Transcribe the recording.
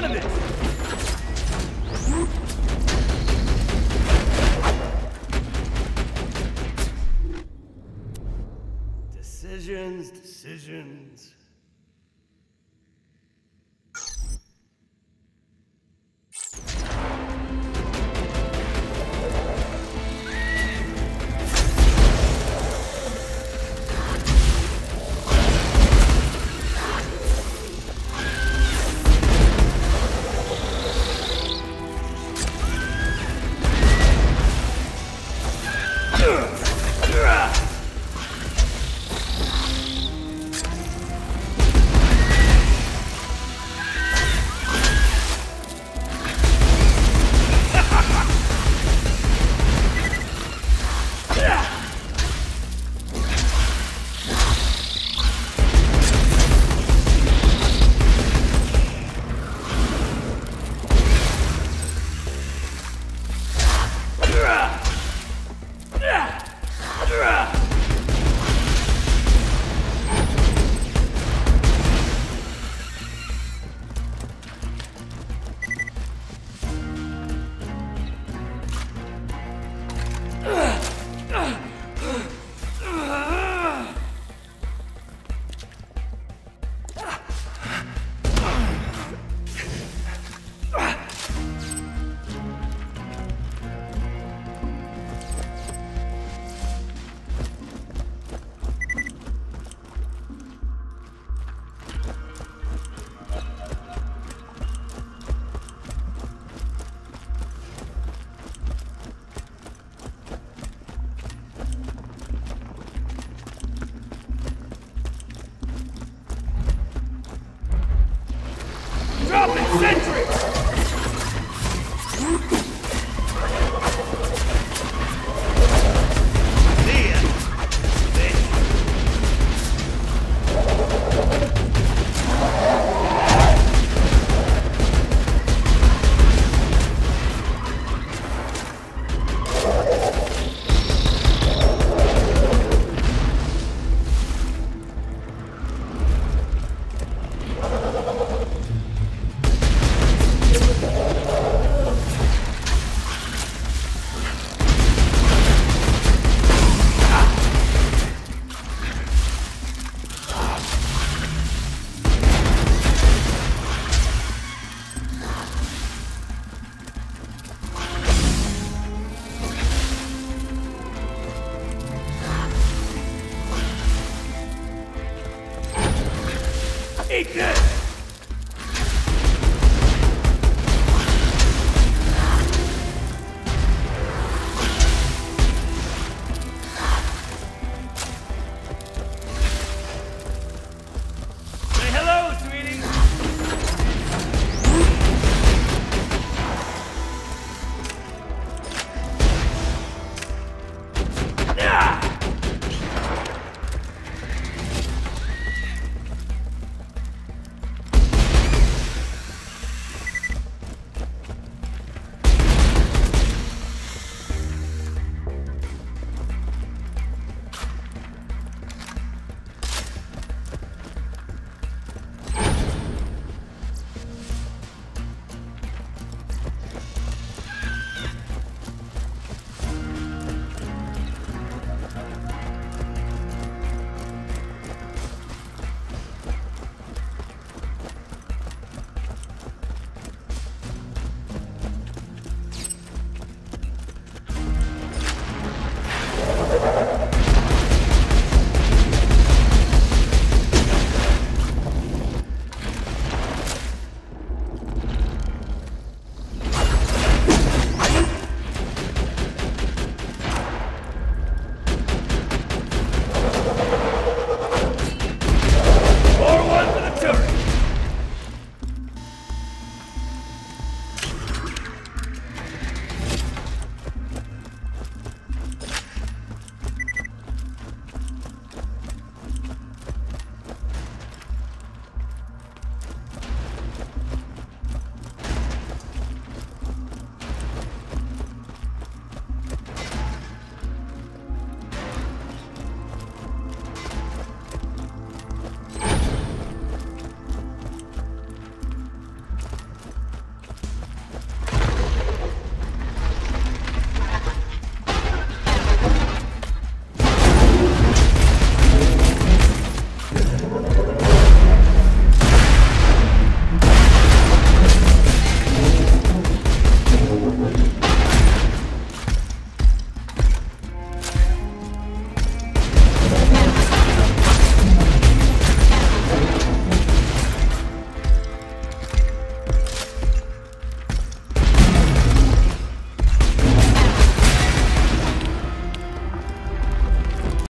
front of decisions, decisions. Dropping